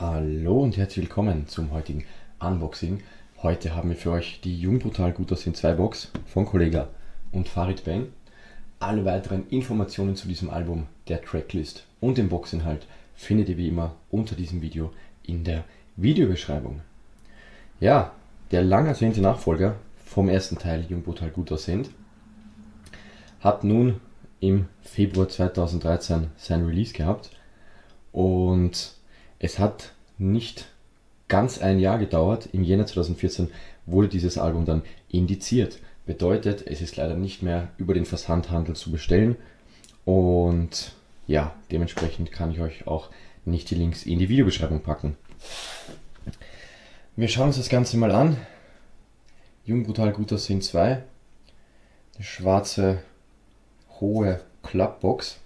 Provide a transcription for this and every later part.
Hallo und herzlich willkommen zum heutigen Unboxing. Heute haben wir für euch die Jung Brutal Gut Aussehen 2 Box von Kollega und Farid Bang. Alle weiteren Informationen zu diesem Album, der Tracklist und dem Boxinhalt findet ihr wie immer unter diesem Video in der Videobeschreibung. Ja, der lang ersehnte Nachfolger vom ersten Teil Jung Brutal Gut Aussehend hat nun im Februar 2013 sein Release gehabt und es hat nicht ganz ein Jahr gedauert. Im Jänner 2014 wurde dieses Album dann indiziert. Bedeutet, es ist leider nicht mehr über den Versandhandel zu bestellen. Und ja, dementsprechend kann ich euch auch nicht die Links in die Videobeschreibung packen. Wir schauen uns das Ganze mal an. Jung Brutal Gut Aussehen 2. Eine schwarze, hohe Klappbox.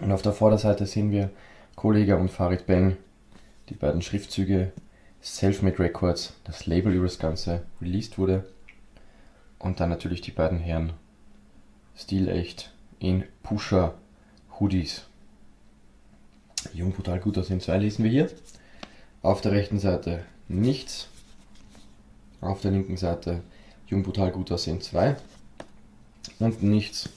Und auf der Vorderseite sehen wir Kollege und Farid Bang, die beiden Schriftzüge Selfmade Records, das Label über das Ganze released wurde. Und dann natürlich die beiden Herren stilecht in Pusher Hoodies. Jung brutal gut aussehen. Zwei lesen wir hier. Auf der rechten Seite nichts. Auf der linken Seite Jung brutal gut aussehen 2. Und nichts.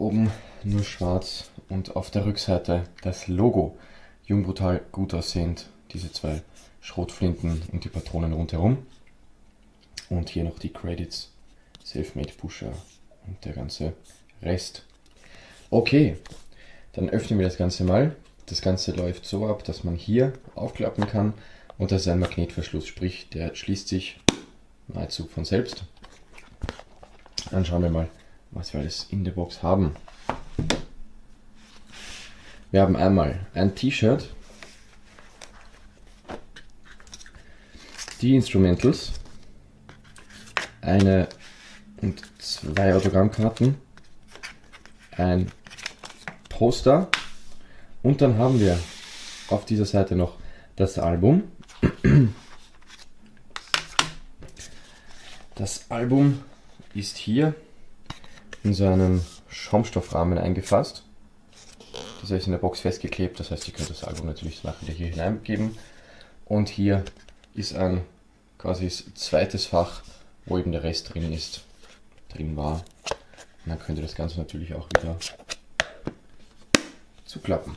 Oben nur schwarz und auf der Rückseite das Logo. Jung brutal gut aussehend, diese zwei Schrotflinten und die Patronen rundherum. Und hier noch die Credits, Selfmade Pusher und der ganze Rest. Okay, dann öffnen wir das Ganze mal. Das Ganze läuft so ab, dass man hier aufklappen kann und das ist ein Magnetverschluss, sprich der schließt sich nahezu von selbst. Dann schauen wir mal, was wir alles in der Box haben. Wir haben einmal ein T-Shirt, die Instrumentals, eine und zwei Autogrammkarten, ein Poster. Und dann haben wir auf dieser Seite noch das Album. Das Album ist hier in so einem Schaumstoffrahmen eingefasst. Das ist in der Box festgeklebt, das heißt, ihr könnt das Album natürlich nachher wieder hier hineingeben. Und hier ist ein quasi zweites Fach, wo eben der Rest drin ist, drin war. Und dann könnt ihr das Ganze natürlich auch wieder zuklappen.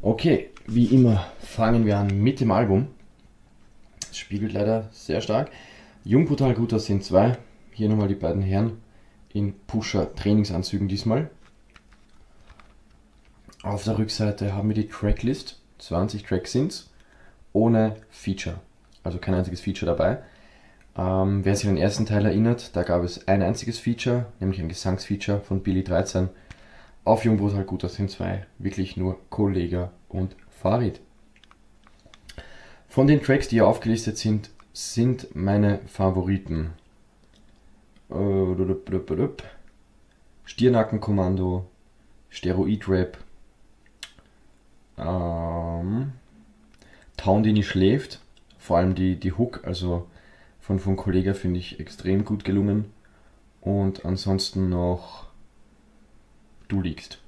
Okay, wie immer fangen wir an mit dem Album. Es spiegelt leider sehr stark. Jung brutal gut sind zwei. Hier nochmal die beiden Herren in Pusher Trainingsanzügen diesmal. Auf der Rückseite haben wir die Tracklist. 20 Tracks sind ohne Feature. Also kein einziges Feature dabei. Ähm, wer sich an den ersten Teil erinnert, da gab es ein einziges Feature, nämlich ein Gesangsfeature von Billy 13. Auf Jungbrot halt gut, das sind zwei. Wirklich nur Kollega und Farid. Von den Tracks, die hier aufgelistet sind, sind meine Favoriten. Äh, Stirnackenkommando, Steroid Rap, ähm, Town, die nicht schläft, vor allem die, die Hook, also von, von Kollega finde ich extrem gut gelungen. Und ansonsten noch Du liegst.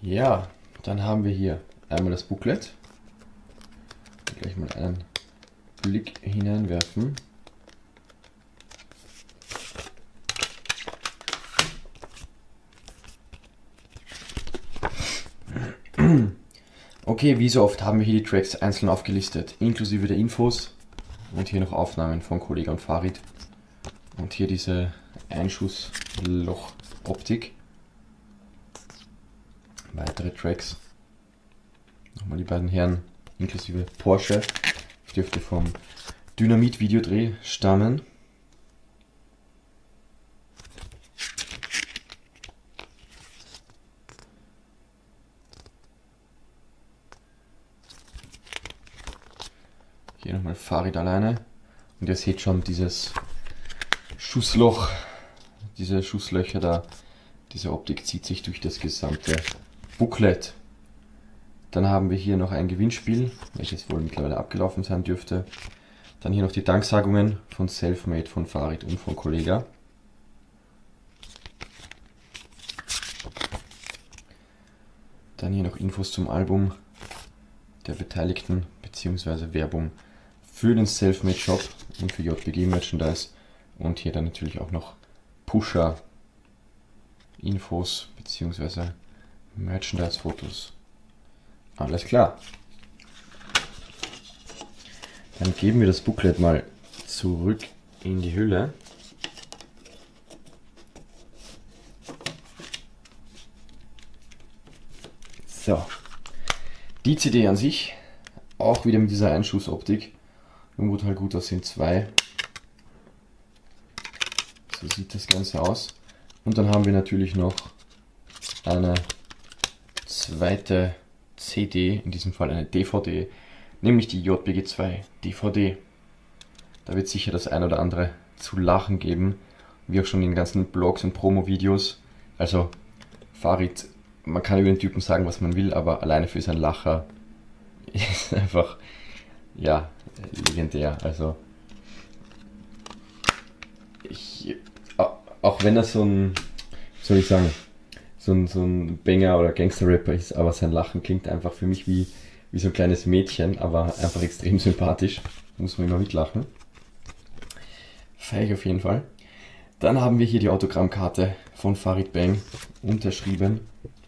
Ja, dann haben wir hier einmal das Booklet. Gleich mal einen Blick hineinwerfen. Okay, wie so oft haben wir hier die Tracks einzeln aufgelistet, inklusive der Infos und hier noch Aufnahmen von Kollega und Farid. Und hier diese Einschussloch-Optik. Weitere Tracks. Nochmal die beiden Herren, inklusive Porsche. Das dürfte vom Dynamit-Videodreh stammen. Farid alleine. Und ihr seht schon dieses Schussloch, diese Schusslöcher da. Diese Optik zieht sich durch das gesamte Booklet. Dann haben wir hier noch ein Gewinnspiel, welches wohl mittlerweile abgelaufen sein dürfte. Dann hier noch die Danksagungen von Selfmade, von Farid und von Kollega. Dann hier noch Infos zum Album der Beteiligten bzw. Werbung für den Selfmade Shop und für JPG Merchandise und hier dann natürlich auch noch Pusher Infos bzw. Merchandise Fotos. Alles klar. Dann geben wir das Booklet mal zurück in die Hülle. So. Die CD an sich, auch wieder mit dieser Einschussoptik. Irgendwo total gut, sind zwei. So sieht das Ganze aus. Und dann haben wir natürlich noch eine zweite CD, in diesem Fall eine DVD, nämlich die JBG2 DVD. Da wird sicher das ein oder andere zu lachen geben, wie auch schon in den ganzen Blogs und Promo-Videos. Also Farid, man kann über den Typen sagen, was man will, aber alleine für sein Lacher ist einfach, ja, legendär. Also ich, auch wenn er so ein, soll ich sagen, so ein, so ein Banger oder Gangster-Rapper ist, aber sein Lachen klingt einfach für mich wie, wie so ein kleines Mädchen, aber einfach extrem sympathisch. Muss man immer mitlachen. Feig auf jeden Fall. Dann haben wir hier die Autogrammkarte von Farid Bang, unterschrieben,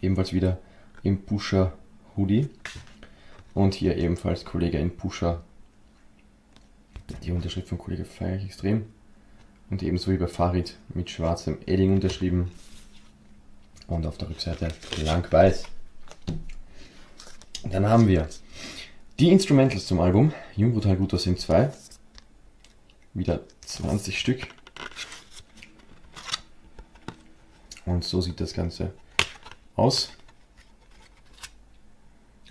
ebenfalls wieder im Pusher Hoodie. Und hier ebenfalls Kollege in Pusher. Die Unterschrift von Kollege feiere ich extrem. Und ebenso wie bei Farid mit schwarzem Edding unterschrieben. Und auf der Rückseite blank weiß. Dann haben wir die Instrumentals zum Album. Jung Brutal Guter sind zwei. Wieder 20 Stück. Und so sieht das Ganze aus.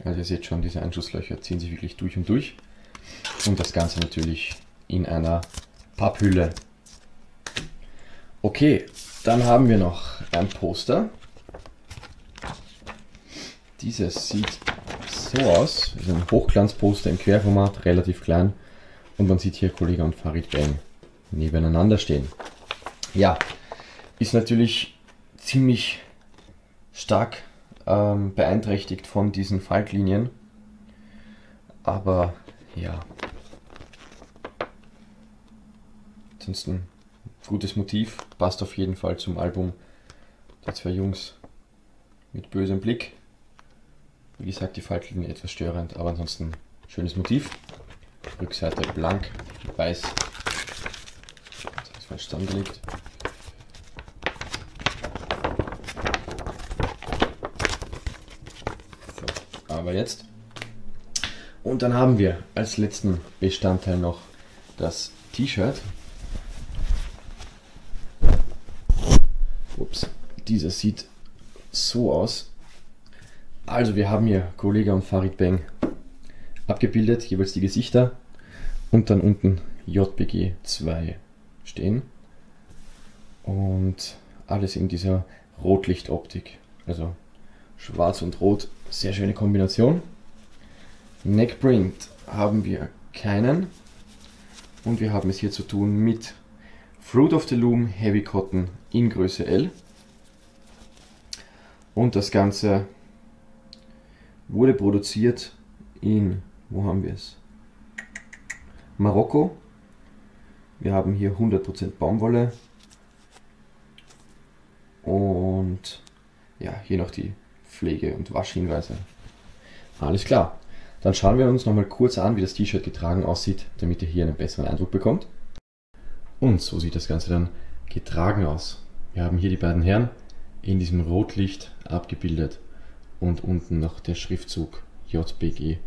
Also ihr seht schon, diese Einschusslöcher ziehen sich wirklich durch und durch. Und das Ganze natürlich in einer Papphülle. Okay, dann haben wir noch ein Poster. Dieses sieht so aus. Das ist ein Hochglanzposter im Querformat, relativ klein. Und man sieht hier Kollege und Farid Bang nebeneinander stehen. Ja, ist natürlich ziemlich stark ähm, beeinträchtigt von diesen Faltlinien. Aber ja. Ansonsten gutes Motiv, passt auf jeden Fall zum Album der zwei Jungs mit bösem Blick. Wie gesagt, die Faltlinie etwas störend, aber ansonsten schönes Motiv. Rückseite blank, weiß. Das ist falsch zusammengelegt. So, aber jetzt. Und dann haben wir als letzten Bestandteil noch das T-Shirt. Dieses sieht so aus. Also wir haben hier Kollege und Farid Bang abgebildet, jeweils die Gesichter und dann unten JBG 2 stehen. Und alles in dieser Rotlichtoptik. Also schwarz und rot, sehr schöne Kombination. Neckprint haben wir keinen. Und wir haben es hier zu tun mit Fruit of the Loom Heavy Cotton in Größe L. Und das Ganze wurde produziert in, wo haben wir es? Marokko. Wir haben hier 100% Baumwolle. Und ja, hier noch die Pflege- und Waschhinweise. Alles klar. Dann schauen wir uns nochmal kurz an, wie das T-Shirt getragen aussieht, damit ihr hier einen besseren Eindruck bekommt. Und so sieht das Ganze dann getragen aus. Wir haben hier die beiden Herren in diesem Rotlicht abgebildet und unten noch der Schriftzug JBG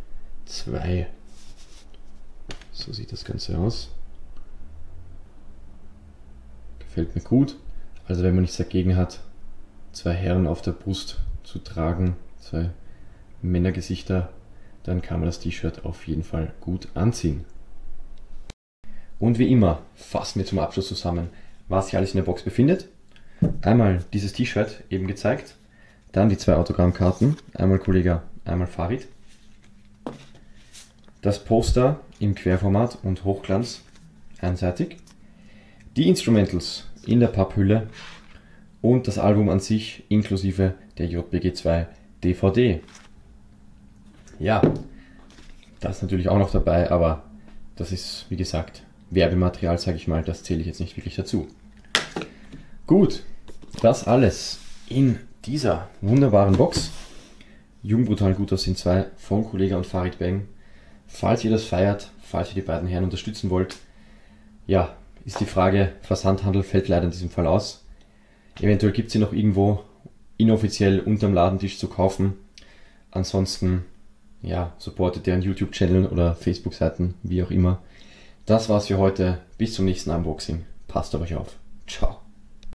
2. So sieht das Ganze aus. Gefällt mir gut. Also wenn man nichts dagegen hat, zwei Herren auf der Brust zu tragen, zwei Männergesichter, dann kann man das T-Shirt auf jeden Fall gut anziehen. Und wie immer fassen wir zum Abschluss zusammen, was sich alles in der Box befindet. Einmal dieses T-Shirt eben gezeigt, dann die zwei Autogrammkarten, einmal Kollege, einmal Farid. Das Poster im Querformat und Hochglanz einseitig. Die Instrumentals in der Papphülle und das Album an sich inklusive der JBG2 DVD. Ja, das ist natürlich auch noch dabei, aber das ist, wie gesagt, Werbematerial, sage ich mal, das zähle ich jetzt nicht wirklich dazu. Gut, das alles in dieser wunderbaren Box. Jungbrutal gut aus sind zwei von Kollega und Farid Bang. Falls ihr das feiert, falls ihr die beiden Herren unterstützen wollt, ja, ist die Frage, Versandhandel fällt leider in diesem Fall aus. Eventuell gibt es sie noch irgendwo inoffiziell unterm Ladentisch zu kaufen. Ansonsten, ja, supportet deren YouTube-Channel oder Facebook-Seiten, wie auch immer. Das war's für heute. Bis zum nächsten Unboxing. Passt auf euch auf. Ciao.